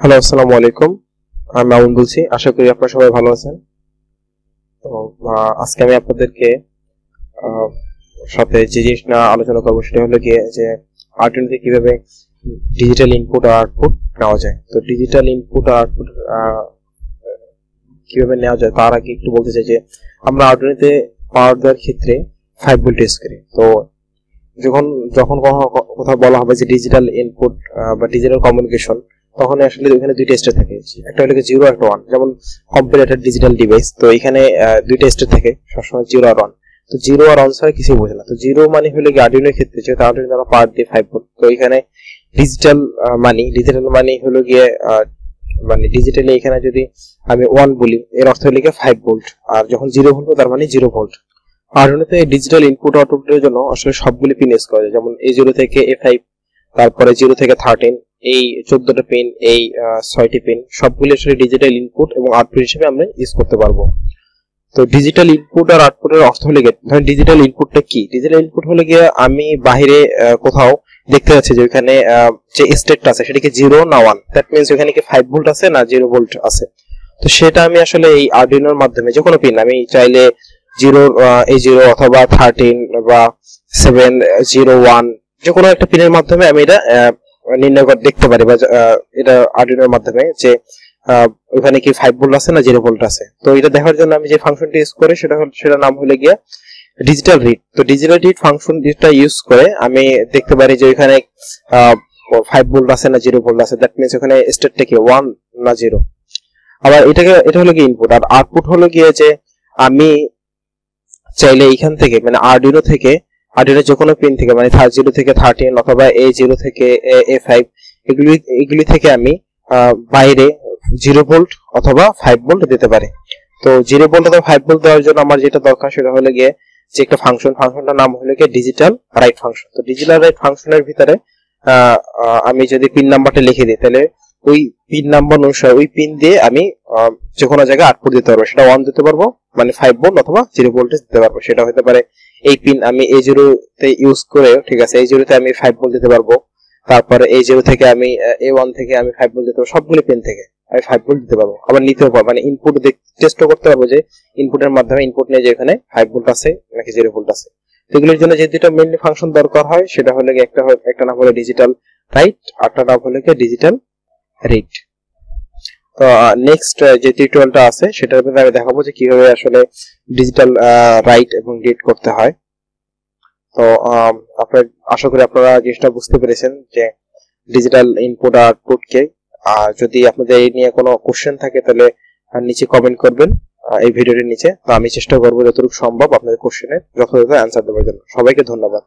Hello আসসালামু আলাইকুম আমি মামুন বলছি আশা করি আপনারা সবাই ভালো আছেন। তো আজকে আমি আপনাদেরকে সাথে যে জিনিসটা আলোচনা করব সেটা হলো গিয়ে যে আর্টুনিতে কীভাবে ডিজিটাল ইনপুট আর আউটপুট নেওয়া যায়। তো ডিজিটাল ইনপুট আর আউটপুট কীভাবে নেওয়া যায় তার আগে একটু বলতে চাই যে আমরা আর্টুনিতে পাওয়ার দেওয়ার ক্ষেত্রে ফাইভ ভোল্ট ইউজ করি। তো যখন যখন কোথাও বলা হবে যে ডিজিটাল ইনপুট বা ডিজিটাল কমিউনিকেশন তখন আসলে ওখানে দুইটা স্টেট থাকে। একটা হলো জিরো একটা ওয়ান যেমন কম্পিউটার ডিজিটাল ডিভাইস তো এখানে দুইটা স্টেট থাকে, সবসময় জিরো আর ওয়ান তো জিরো আর ওয়ান ছাড়া কিছুই বোঝে না। তো জিরো মানে হলো কি আর্ডিনোর ক্ষেত্রে, যেহেতু আর্ডিনো দ্বারা পার ডে ফাইভ ভোল্ট তো এখানে ডিজিটাল মানি ডিজিটাল মানি হলো গিয়ে মানে ডিজিটালি এখানে যদি আমি ওয়ান বলি, এর অর্থ হলো গিয়ে ফাইভ ভোল্ট আর যখন জিরো ভোল্ট তার মানে জিরো ভোল্ট আর্ডিনোতে ডিজিটাল ইনপুট আউটপুটের জন্য আসলে সবগুলি পিন ইউজ করা যায়। যেমন এ জিরো থেকে এ ফাইভ তারপরে জিরো থেকে থার্টিন এই চোদ্দটা পিন এই ছয়টি পিন সবগুলি আসলে ডিজিটাল ইনপুট এবং আউটপুট হিসেবে আমরা ইউজ করতে পারব। তো ডিজিটাল ইনপুট আর আউটপুটের অর্থ হলে ধরেন ডিজিটাল ইনপুটটা কি? ডিজিটাল ইনপুট হলে গিয়ে আমি বাহিরে কোথাও দেখতে পাচ্ছি যে আহ, যে স্টেটটা আছে সেটা কি জিরো না ওয়ান দ্যাট মিনস ওখানে কি ফাইভ ভোল্ট আছে না জিরো ভোল্ট আছে? তো সেটা আমি আসলে এই আর্ডিনোর মাধ্যমে যে কোনো পিন আমি চাইলে জিরো এই জিরো অথবা থার্টিন বা সেভেন জিরো ওয়ান যে কোনো একটা পিনের মাধ্যমে আমি এটা নির্ণয় করে দেখতে পারি বা এটা আর্ডিনোর মাধ্যমে যে ওখানে কি ফাইভ ভোল্ট আছে না জিরো ভোল্ট আছে? তো এটা দেখার জন্য আমি যে ফাংশনটি ইউজ করি সেটা হল সেটা নাম হলে গিয়ে ডিজিটাল রিড তো ডিজিটাল রিড ফাংশন যেটা ইউজ করে আমি দেখতে পারি যে ওখানে ফাইভ ভোল্ট আছে না জিরো ভোল্ট আছে। দ্যাট মিনস ওখানে স্টেটটা কি ওয়ান না জিরো আবার এটাকে, এটা হলো কি ইনপুট আর আউটপুট হলো গিয়ে যে আমি চাইলে এইখান থেকে মানে আরডিনো থেকে আরডিনো যে কোনো পিন থেকে মানে থার্ড জিরো থেকে থার্টিন অথবা এ জিরো থেকে এ ফাইভ এগুলি এগুলি থেকে আমি বাইরে জিরো ভোল্ট অথবা ফাইভ ভোল্ট দিতে পারি। তো জিরো ভোল্ট অথবা ফাইভ ভোল্ট দেওয়ার জন্য আমার যেটা দরকার সেটা হলো গিয়ে যে একটা ফাংশন ফাংশনটার নাম হলো গিয়ে ডিজিটাল রাইট ফাংশন তো ডিজিটাল রাইট ফাংশনের ভিতরে আমি যদি পিন নাম্বারটা লিখে দিই, তাহলে ওই পিন নাম্বার অনুসারে ওই পিন দিয়ে আমি যে কোনো জায়গায় আউটপুট দিতে পারব। সেটা ওয়ান দিতে পারব মানে ফাইভ ভোল্ট অথবা জিরো ভোল্টেজ দিতে পারব। সেটা হতে পারে এই পিন আমি এই জিরো তে ইউজ করে, ঠিক আছে, এই জিরোতে আমি ফাইভ ভোল্ট দিতে পারব। তারপরে এই জিরো থেকে আমি এ ওয়ান থেকে আমি ফাইভ ভোল্ট দিতে পারব, সবগুলি পিন থেকে আমি ফাইভ ভোল্ট দিতে পারব। আবার নিতেও পারব মানে ইনপুট টেস্টও করতে পারব যে ইনপুটের মাধ্যমে ইনপুট নিয়ে যে এখানে ফাইভ ভোল্ট আছে নাকি জিরো ভোল্ট আছে। এগুলোর জন্য যে দুটো মেনলি ফাংশন দরকার হয়, সেটা হলে একটা একটা নাম হলো ডিজিটাল রাইট আরটা নাম হলো ডিজিটাল রিড তো নেক্সট যে টিউটোরিয়ালটা আছে, সেটার মধ্যে আমি দেখাবো যে কীভাবে আসলে ডিজিটাল রাইট এবং রিড করতে হয়। তো আপনার, আশা করি আপনারা জিনিসটা বুঝতে পেরেছেন যে ডিজিটাল ইনপুট আউটপুট কে, আর যদি আপনাদের এই নিয়ে কোনো কোশ্চেন থাকে, তাহলে নিচে কমেন্ট করবেন এই ভিডিওটির নিচে। তো আমি চেষ্টা করব যতটুকু সম্ভব আপনাদের কোশ্চেনের যথাযথ অ্যান্সার দেওয়ার জন্য। সবাইকে ধন্যবাদ।